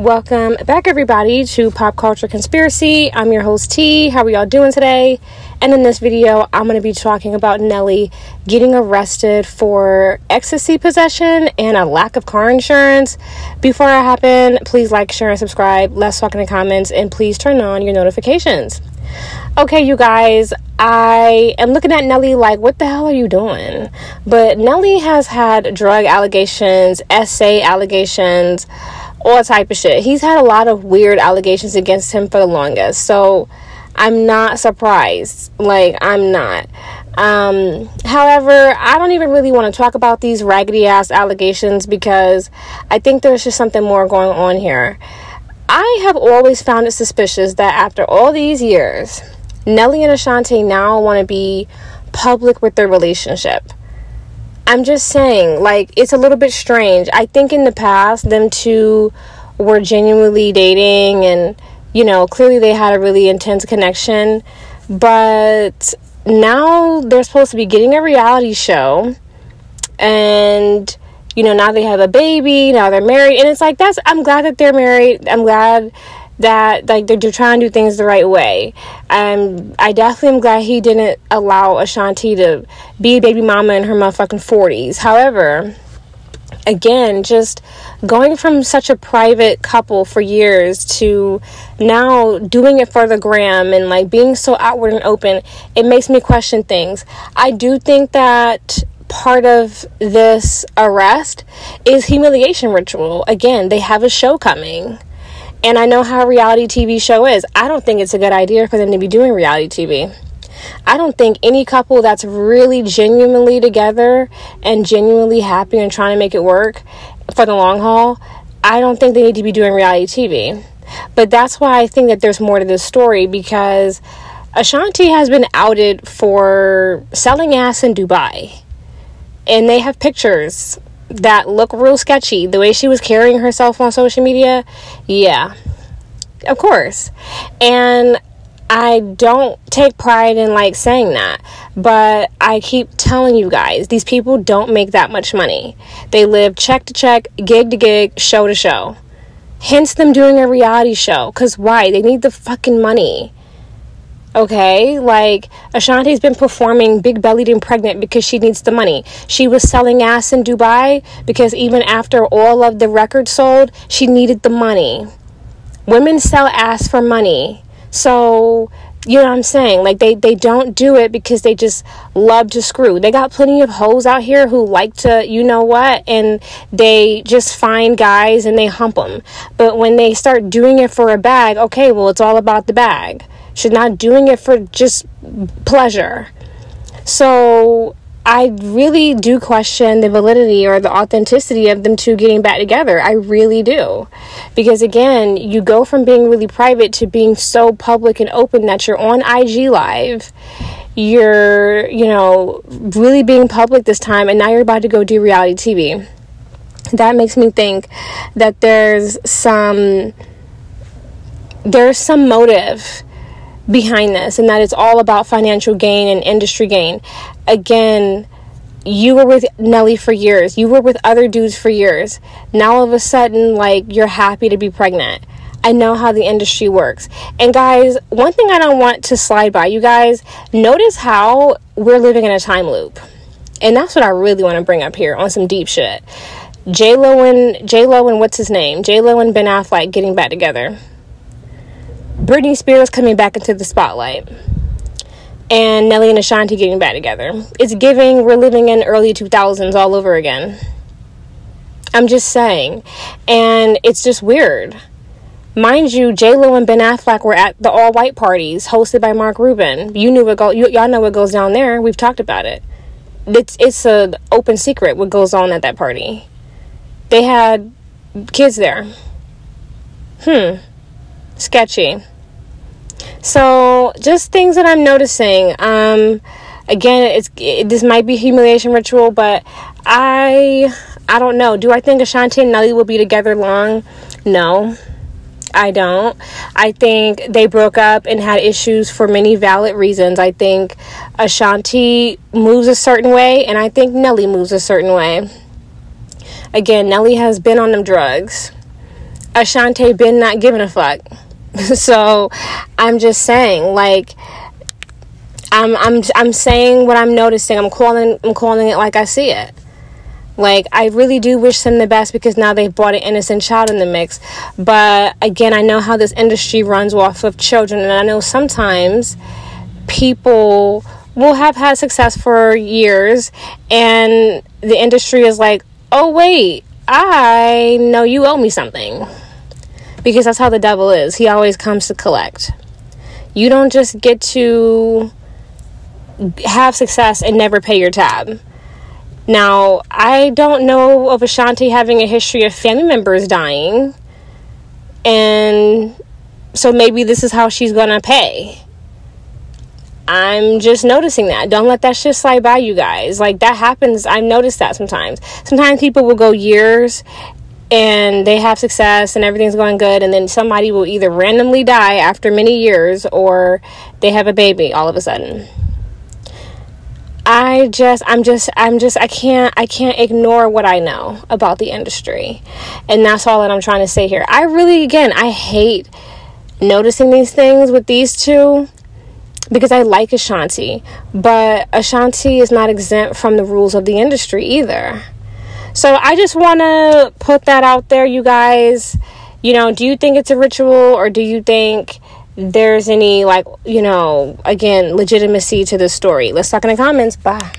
Welcome back, everybody, to Pop Culture Conspiracy. I'm your host, T. How are y'all doing today? And in this video, I'm going to be talking about Nelly getting arrested for ecstasy possession and a lack of car insurance. Before I happen, please like, share, and subscribe. Let's talk in the comments, and please turn on your notifications. Okay, you guys, I am looking at Nelly like, what the hell are you doing? But Nelly has had drug allegations, SA allegations all type of shit. He's had a lot of weird allegations against him for the longest. So I'm not surprised. Like I'm not. Um, however, I don't even really want to talk about these raggedy ass allegations because I think there's just something more going on here. I have always found it suspicious that after all these years, Nelly and Ashanti now want to be public with their relationship. I'm just saying, like, it's a little bit strange. I think in the past, them two were genuinely dating and, you know, clearly they had a really intense connection. But now they're supposed to be getting a reality show. And, you know, now they have a baby, now they're married. And it's like, that's, I'm glad that they're married. I'm glad that like they're, trying to do things the right way. Um, I definitely am glad he didn't allow Ashanti to be a baby mama in her motherfucking forties. However, again, just going from such a private couple for years to now doing it for the gram and like being so outward and open, it makes me question things. I do think that part of this arrest is humiliation ritual. Again, they have a show coming and I know how a reality TV show is. I don't think it's a good idea for them to be doing reality TV. I don't think any couple that's really genuinely together and genuinely happy and trying to make it work for the long haul, I don't think they need to be doing reality TV. But that's why I think that there's more to this story because Ashanti has been outed for selling ass in Dubai. And they have pictures that look real sketchy. The way she was carrying herself on social media, yeah, of course. And I don't take pride in like saying that, but I keep telling you guys these people don't make that much money. They live check to check, gig to gig, show to show. Hence them doing a reality show. Cause why? They need the fucking money. Okay, like Ashanti's been performing big bellied and pregnant because she needs the money. She was selling ass in Dubai because even after all of the records sold, she needed the money. Women sell ass for money. So, you know what I'm saying? Like they they don't do it because they just love to screw. They got plenty of hoes out here who like to, you know what, and they just find guys and they hump them. But when they start doing it for a bag, okay, well it's all about the bag. She's not doing it for just pleasure. So I really do question the validity or the authenticity of them two getting back together. I really do. Because again, you go from being really private to being so public and open that you're on IG Live. You're, you know, really being public this time, and now you're about to go do reality TV. That makes me think that there's some there's some motive behind this and that it's all about financial gain and industry gain. Again, you were with Nelly for years. You were with other dudes for years. Now all of a sudden like you're happy to be pregnant. I know how the industry works. And guys, one thing I don't want to slide by you guys, notice how we're living in a time loop. And that's what I really want to bring up here on some deep shit. J Lo and J Lo and what's his name? J Lo and Ben Affleck getting back together. Britney Spears coming back into the spotlight and Nelly and Ashanti getting back together. It's giving we're living in early 2000s all over again. I'm just saying. And it's just weird. Mind you, J Lo and Ben Affleck were at the all white parties hosted by Mark Rubin. You knew what go you, y'all know what goes down there. We've talked about it. It's it's a open secret what goes on at that party. They had kids there. Hmm. Sketchy. So, just things that I'm noticing. Um, again, it's it, this might be humiliation ritual, but I I don't know. Do I think Ashanti and Nelly will be together long? No. I don't. I think they broke up and had issues for many valid reasons. I think Ashanti moves a certain way, and I think Nelly moves a certain way. Again, Nelly has been on them drugs. Ashanti been not giving a fuck. so I'm just saying, like, I'm I'm I'm saying what I'm noticing. I'm calling I'm calling it like I see it. Like I really do wish them the best because now they've brought an innocent child in the mix. But again, I know how this industry runs off of children and I know sometimes people will have had success for years and the industry is like, "Oh wait, I know you owe me something." Because that's how the devil is. He always comes to collect. You don't just get to have success and never pay your tab. Now, I don't know of Ashanti having a history of family members dying. And so maybe this is how she's going to pay. I'm just noticing that. Don't let that shit slide by you guys. Like that happens. I've noticed that sometimes. Sometimes people will go years and they have success and everything's going good and then somebody will either randomly die after many years or they have a baby all of a sudden. I just I'm just I'm just I can't I can't ignore what I know about the industry. And that's all that I'm trying to say here. I really again I hate noticing these things with these two because I like Ashanti, but Ashanti is not exempt from the rules of the industry either. So I just want to put that out there, you guys. You know, do you think it's a ritual or do you think there's any, like, you know, again, legitimacy to the story? Let's talk in the comments. Bye.